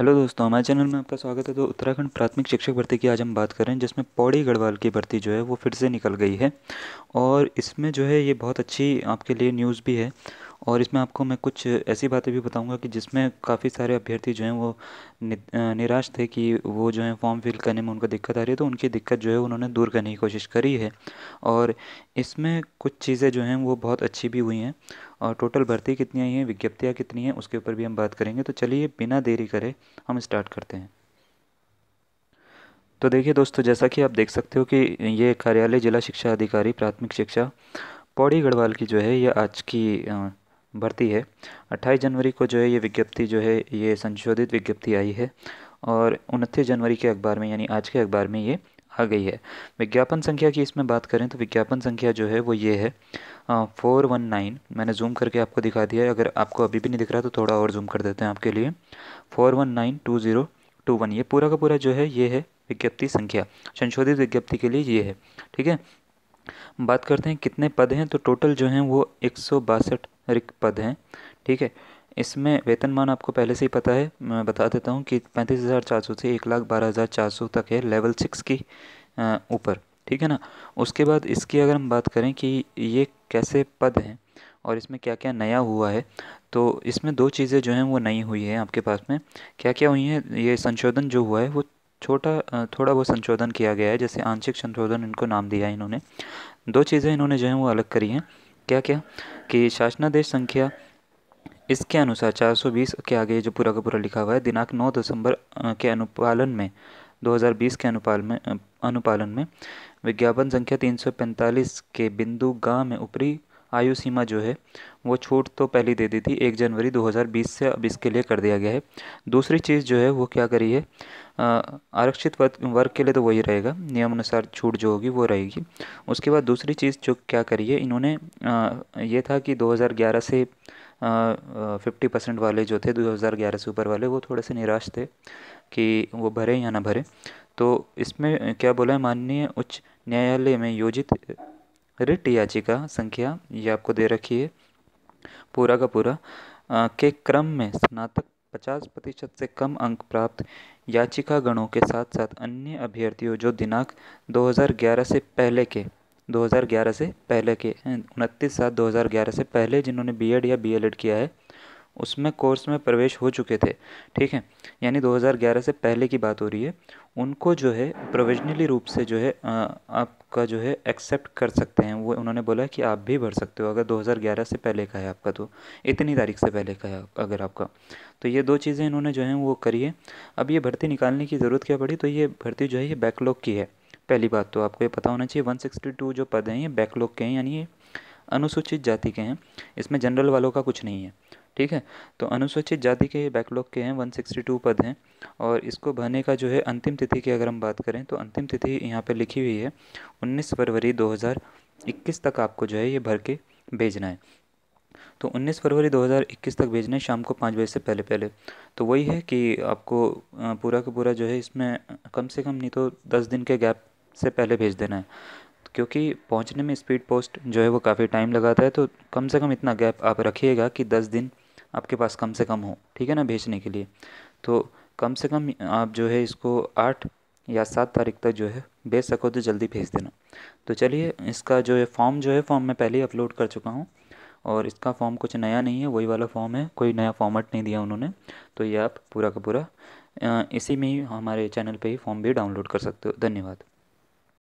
Hello दोस्तों, हमारे channel में आपका स्वागत है। तो उत्तराखंड प्राथमिक शिक्षक भर्ती की आज हम बात कर रहे हैं जिसमें पौड़ी गढ़वाल की भर्ती जो है, वो फिर से निकल गई है। और इसमें जो है, ये बहुत अच्छी आपके लिए न्यूज़ भी है। और इसमें आपको मैं कुछ ऐसी बातें भी बताऊँगा कि जिसमें काफ़ी सारे अभ्यर्थी जो हैं वो निराश थे कि वो जो है फॉर्म फिल करने में उनको दिक्कत आ रही है तो उनकी दिक्कत जो है उन्होंने दूर करने की कोशिश करी है। और इसमें कुछ चीज़ें जो हैं वो बहुत अच्छी भी हुई हैं। और टोटल भर्ती कितनी आई हैं, विज्ञप्तियाँ कितनी हैं, उसके ऊपर भी हम बात करेंगे। तो चलिए, बिना देरी करे हम स्टार्ट करते हैं। तो देखिए दोस्तों, जैसा कि आप देख सकते हो कि ये कार्यालय जिला शिक्षा अधिकारी प्राथमिक शिक्षा पौड़ी गढ़वाल की जो है, ये आज की भर्ती है। 28 जनवरी को जो है ये विज्ञप्ति जो है, ये संशोधित विज्ञप्ति आई है और उनतीस जनवरी के अखबार में, यानी आज के अखबार में ये आ गई है। विज्ञापन संख्या की इसमें बात करें तो विज्ञापन संख्या जो है वो ये है फोर वन नाइन। मैंने जूम करके आपको दिखा दिया है। अगर आपको अभी भी नहीं दिख रहा तो थोड़ा और जूम कर देते हैं आपके लिए। Four one nine two zero two one. ये पूरा का पूरा जो है, ये है विज्ञप्ति संख्या। संशोधित विज्ञप्ति के लिए ये है, ठीक है? बात करते हैं कितने पद हैं तो टोटल जो हैं वो एक सौ बासठ रिक्त पद हैं, ठीक है? इसमें वेतनमान आपको पहले से ही पता है, मैं बता देता हूँ कि पैंतीस हज़ार चार सौ से एक लाख बारह हज़ार चार सौ तक है लेवल सिक्स की ऊपर, ठीक है ना? उसके बाद इसकी अगर हम बात करें कि ये कैसे पद हैं और इसमें क्या क्या नया हुआ है तो इसमें दो चीज़ें जो हैं वो नई हुई हैं आपके पास में। क्या क्या हुई हैं? ये संशोधन जो हुआ है, वो छोटा थोड़ा वो संशोधन किया गया है, जैसे आंशिक संशोधन इनको नाम दिया है इन्होंने। दो चीज़ें इन्होंने जो हैं वो अलग करी हैं। क्या क्या? कि शासनादेश संख्या इसके अनुसार 420 के आगे जो पूरा का पूरा लिखा हुआ है, दिनांक 9 दिसंबर के अनुपालन में 2020 के अनुपाल में अनुपालन में, विज्ञापन संख्या 345 के बिंदु गाँव में ऊपरी आयु सीमा जो है, वो छूट तो पहले दे दी थी, एक जनवरी 2020 से अब इसके लिए कर दिया गया है। दूसरी चीज़ जो है, वो क्या करी है? आरक्षित वर्ग के लिए तो वही रहेगा नियम अनुसार छूट जो होगी, वो रहेगी। उसके बाद दूसरी चीज़ जो क्या करी है, इन्होंने ये था कि 2011 से फिफ्टी परसेंट वाले जो थे 2011 से ऊपर वाले, वो थोड़े से निराश थे कि वो भरे या ना भरे। तो इसमें क्या बोला है, माननीय उच्च न्यायालय में योजित रिट याचिका संख्या ये आपको दे रखी है। पूरा का पूरा आ, के क्रम में स्नातक 50 प्रतिशत से कम अंक प्राप्त याचिका गणों के साथ साथ अन्य अभ्यर्थियों जो दिनांक 2011 से पहले के 2011 से पहले के उनतीस सात 2011 से पहले जिन्होंने बीएड या बीएलएड किया है उसमें कोर्स में प्रवेश हो चुके थे, ठीक है? यानी 2011 से पहले की बात हो रही है, उनको जो है प्रोविजनली रूप से जो है आपका जो है एक्सेप्ट कर सकते हैं। वो, उन्होंने बोला कि आप भी भर सकते हो, अगर 2011 से पहले का है आपका तो इतनी तारीख से पहले का है अगर आपका। तो ये दो चीज़ें इन्होंने जो है, वो करी है। अब ये भर्ती निकालने की ज़रूरत क्या पड़ी? तो ये भर्ती जो है, ये बैकलॉग की है। पहली बात तो आपको ये पता होना चाहिए 162 जो पद हैं, ये बैकलॉग के हैं, यानी ये अनुसूचित जाति के हैं। इसमें जनरल वालों का कुछ नहीं है। ठीक है? तो अनुसूचित जाति के बैकलॉग के हैं 162 पद हैं और इसको भरने का जो है अंतिम तिथि की अगर हम बात करें तो अंतिम तिथि यहाँ पर लिखी हुई है 19 फरवरी 2021 तक आपको जो है ये भर के भेजना है। तो 19 फरवरी 2021 तक भेजना है शाम को पाँच बजे से पहले पहले। तो वही है कि आपको पूरा का पूरा जो है इसमें कम से कम नहीं तो दस दिन के गैप से पहले भेज देना है। क्योंकि पहुँचने में स्पीड पोस्ट जो है वो काफ़ी टाइम लगाता है तो कम से कम इतना गैप आप रखिएगा कि दस दिन आपके पास कम से कम हो, ठीक है ना, भेजने के लिए। तो कम से कम आप जो है इसको आठ या सात तारीख तक जो है भेज सको तो जल्दी भेज देना। तो चलिए, इसका जो है फॉर्म जो है, फॉर्म मैं पहले ही अपलोड कर चुका हूँ और इसका फॉर्म कुछ नया नहीं है, वही वाला फॉर्म है, कोई नया फॉर्मेट नहीं दिया उन्होंने। तो ये आप पूरा का पूरा इसी में ही हमारे चैनल पे ही फॉर्म भी डाउनलोड कर सकते हो। धन्यवाद।